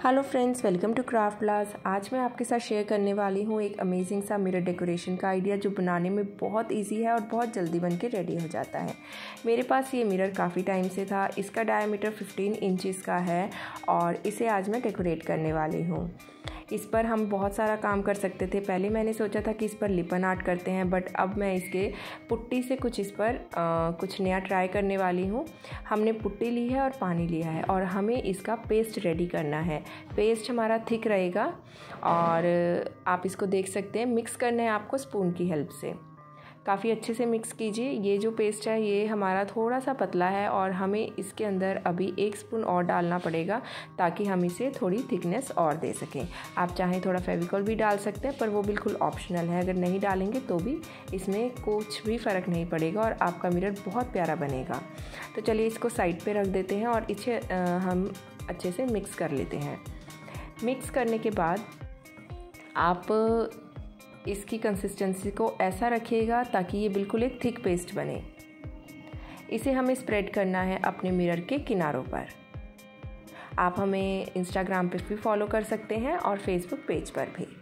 Hello friends welcome to craft plus आज मैं आपके साथ शेयर करने वाली हूँ एक अमेजिंग सा मिरर डेकोरेशन का आइडिया जो बनाने में बहुत इजी है और बहुत जल्दी बन के रेडी हो जाता है। मेरे पास ये मिरर काफ़ी टाइम से था, इसका डायमीटर 15 इंचेस का है और इसे आज मैं डेकोरेट करने वाली हूँ। इस पर हम बहुत सारा काम कर सकते थे। पहले मैंने सोचा था कि इस पर लिपन आर्ट करते हैं बट अब मैं इसके पुट्टी से कुछ इस पर आ, कुछ नया ट्राई करने वाली हूँ। हमने पुट्टी ली है और पानी लिया है और हमें इसका पेस्ट रेडी करना है। पेस्ट हमारा थिक रहेगा और आप इसको देख सकते हैं। मिक्स करना है आपको स्पून की हेल्प से। काफ़ी अच्छे से मिक्स कीजिए। ये जो पेस्ट है, ये हमारा थोड़ा सा पतला है और हमें इसके अंदर अभी एक स्पून और डालना पड़ेगा ताकि हम इसे थोड़ी थिकनेस और दे सकें। आप चाहें थोड़ा फेविकॉल भी डाल सकते हैं, पर वो बिल्कुल ऑप्शनल है। अगर नहीं डालेंगे तो भी इसमें कुछ भी फ़र्क नहीं पड़ेगा और आपका मिरर बहुत प्यारा बनेगा। तो चलिए इसको साइड पर रख देते हैं और इसे हम अच्छे से मिक्स कर लेते हैं। मिक्स करने के बाद आप इसकी कंसिस्टेंसी को ऐसा रखिएगा ताकि ये बिल्कुल एक थिक पेस्ट बने। इसे हमें स्प्रेड करना है अपने मिरर के किनारों पर। आप हमें इंस्टाग्राम पर भी फॉलो कर सकते हैं और फेसबुक पेज पर भी।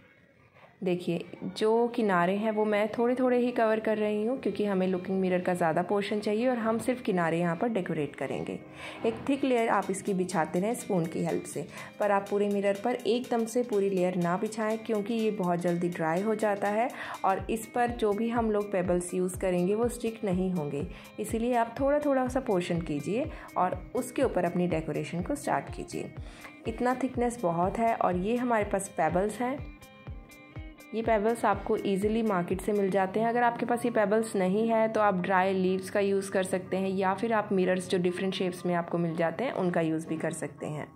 देखिए, जो किनारे हैं वो मैं थोड़े थोड़े ही कवर कर रही हूँ क्योंकि हमें लुकिंग मिरर का ज़्यादा पोर्शन चाहिए और हम सिर्फ़ किनारे यहाँ पर डेकोरेट करेंगे। एक थिक लेयर आप इसकी बिछाते रहें स्पून की हेल्प से। पर आप पूरे मिरर पर एकदम से पूरी लेयर ना बिछाएँ क्योंकि ये बहुत जल्दी ड्राई हो जाता है और इस पर जो भी हम लोग पेबल्स यूज़ करेंगे वो स्टिक नहीं होंगे। इसीलिए आप थोड़ा थोड़ा सा पोर्शन कीजिए और उसके ऊपर अपनी डेकोरेशन को स्टार्ट कीजिए। इतना थिकनेस बहुत है और ये हमारे पास पेबल्स हैं। ये पेबल्स आपको ईजिली मार्केट से मिल जाते हैं। अगर आपके पास ये पेबल्स नहीं है तो आप ड्राई लीव्स का यूज़ कर सकते हैं, या फिर आप मिरर्स जो डिफरेंट शेप्स में आपको मिल जाते हैं, उनका यूज़ भी कर सकते हैं।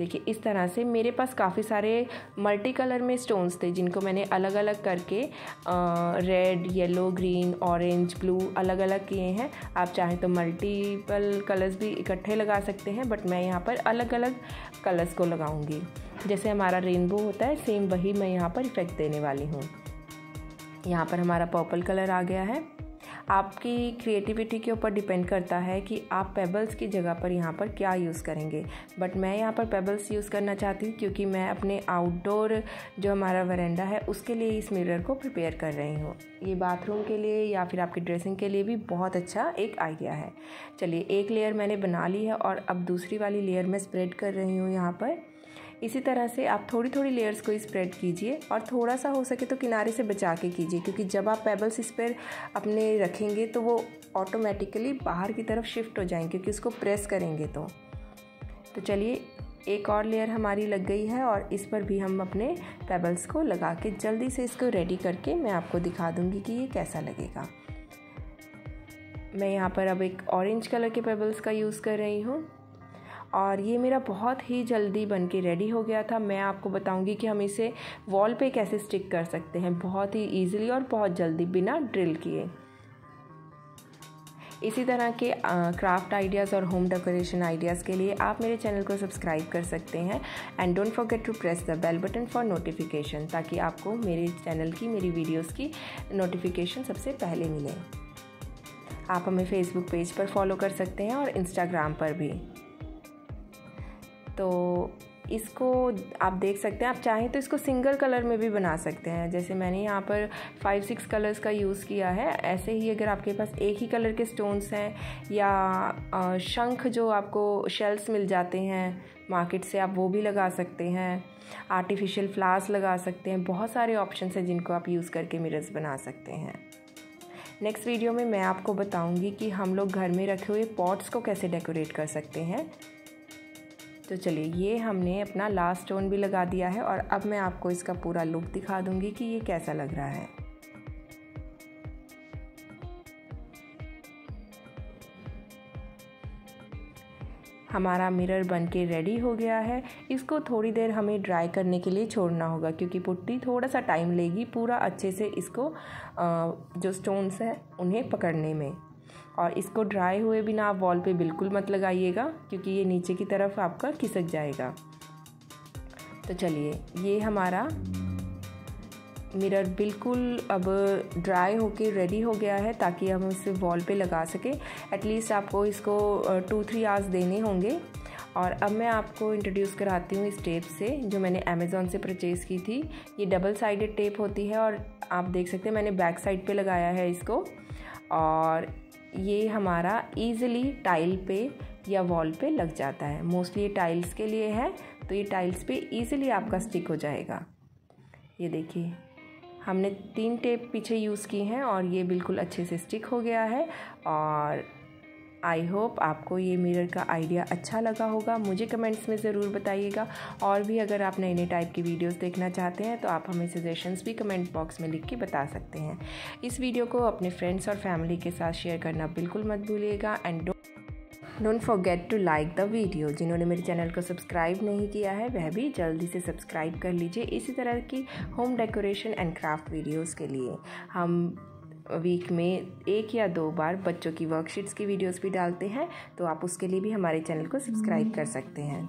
देखिए, इस तरह से मेरे पास काफ़ी सारे मल्टी कलर में स्टोन्स थे, जिनको मैंने अलग अलग करके red yellow green orange blue अलग अलग किए हैं। आप चाहें तो मल्टीपल कलर्स भी इकट्ठे लगा सकते हैं बट मैं यहाँ पर अलग अलग कलर्स को लगाऊँगी। जैसे हमारा रेनबो होता है सेम वही मैं यहाँ पर इफ़ेक्ट देने वाली हूँ। यहाँ पर हमारा पर्पल कलर आ गया है। आपकी क्रिएटिविटी के ऊपर डिपेंड करता है कि आप पेबल्स की जगह पर यहाँ पर क्या यूज़ करेंगे। बट मैं यहाँ पर पेबल्स यूज़ करना चाहती हूँ क्योंकि मैं अपने आउटडोर जो हमारा वरेंडा है, उसके लिए इस मिरर को प्रिपेयर कर रही हूँ। ये बाथरूम के लिए या फिर आपकी ड्रेसिंग के लिए भी बहुत अच्छा एक आइडिया है। चलिए, एक लेयर मैंने बना ली है और अब दूसरी वाली लेयर मैं स्प्रेड कर रही हूँ यहाँ पर। इसी तरह से आप थोड़ी थोड़ी लेयर्स को स्प्रेड कीजिए और थोड़ा सा हो सके तो किनारे से बचा के कीजिए, क्योंकि जब आप पेबल्स इस पर अपने रखेंगे तो वो ऑटोमेटिकली बाहर की तरफ़ शिफ्ट हो जाएँगे, क्योंकि उसको प्रेस करेंगे तो। तो चलिए, एक और लेयर हमारी लग गई है और इस पर भी हम अपने पेबल्स को लगा के जल्दी से इसको रेडी करके मैं आपको दिखा दूँगी कि ये कैसा लगेगा। मैं यहाँ पर अब एक ऑरेंज कलर के पेबल्स का यूज़ कर रही हूँ। और ये मेरा बहुत ही जल्दी बन के रेडी हो गया था। मैं आपको बताऊँगी कि हम इसे वॉल पे कैसे स्टिक कर सकते हैं। बहुत ही ईजिली और बहुत जल्दी बिना ड्रिल किए। इसी तरह के क्राफ्ट आइडियाज़ और होम डेकोरेशन आइडियाज़ के लिए आप मेरे चैनल को सब्सक्राइब कर सकते हैं। And don't forget to press the bell button for notification ताकि आपको मेरे चैनल की, मेरी वीडियोस की नोटिफिकेशन सबसे पहले मिले। आप हमें फेसबुक पेज पर फॉलो कर सकते हैं और इंस्टाग्राम पर भी। तो इसको आप देख सकते हैं, आप चाहें तो इसको सिंगल कलर में भी बना सकते हैं। जैसे मैंने यहाँ पर फाइव सिक्स कलर्स का यूज़ किया है, ऐसे ही अगर आपके पास एक ही कलर के स्टोन्स हैं या शंख जो आपको शेल्स मिल जाते हैं मार्केट से, आप वो भी लगा सकते हैं। आर्टिफिशियल फ्लावर्स लगा सकते हैं, बहुत सारे ऑप्शन हैं जिनको आप यूज़ करके मिरर्स बना सकते हैं। नेक्स्ट वीडियो में मैं आपको बताऊँगी कि हम लोग घर में रखे हुए पॉट्स को कैसे डेकोरेट कर सकते हैं। तो चलिए, ये हमने अपना लास्ट स्टोन भी लगा दिया है और अब मैं आपको इसका पूरा लुक दिखा दूँगी कि ये कैसा लग रहा है। हमारा मिरर बन के रेडी हो गया है। इसको थोड़ी देर हमें ड्राई करने के लिए छोड़ना होगा, क्योंकि पुट्टी थोड़ा सा टाइम लेगी पूरा अच्छे से इसको जो स्टोन्स हैं, उन्हें पकड़ने में। और इसको ड्राई हुए बिना आप वॉल पे बिल्कुल मत लगाइएगा, क्योंकि ये नीचे की तरफ़ आपका खिसक जाएगा। तो चलिए, ये हमारा मिरर बिल्कुल अब ड्राई होके रेडी हो गया है, ताकि हम इसे वॉल पे लगा सकें। एटलीस्ट आपको इसको टू थ्री आवर्स देने होंगे। और अब मैं आपको इंट्रोड्यूस कराती हूँ इस टेप से, जो मैंने अमेज़ोन से परचेज़ की थी। ये डबल साइडेड टेप होती है और आप देख सकते हैं, मैंने बैक साइड पे लगाया है इसको। और ये हमारा ईज़िली टाइल पे या वॉल पे लग जाता है। मोस्टली ये टाइल्स के लिए है तो ये टाइल्स पे ईज़िली आपका स्टिक हो जाएगा। ये देखिए, हमने तीन टेप पीछे यूज़ की हैं और ये बिल्कुल अच्छे से स्टिक हो गया है और आई होप आपको ये मिरर का आइडिया अच्छा लगा होगा। मुझे कमेंट्स में ज़रूर बताइएगा। और भी अगर आप नए नए टाइप की वीडियोस देखना चाहते हैं तो आप हमें सजेशंस भी कमेंट बॉक्स में लिख के बता सकते हैं। इस वीडियो को अपने फ्रेंड्स और फैमिली के साथ शेयर करना बिल्कुल मत भूलिएगा। And don't forget to like the video जिन्होंने मेरे चैनल को सब्सक्राइब नहीं किया है, वह भी जल्दी से सब्सक्राइब कर लीजिए। इसी तरह की home decoration and craft videos के लिए। हम वीक में एक या दो बार बच्चों की वर्कशीट्स की वीडियोस भी डालते हैं तो आप उसके लिए भी हमारे चैनल को सब्सक्राइब कर सकते हैं।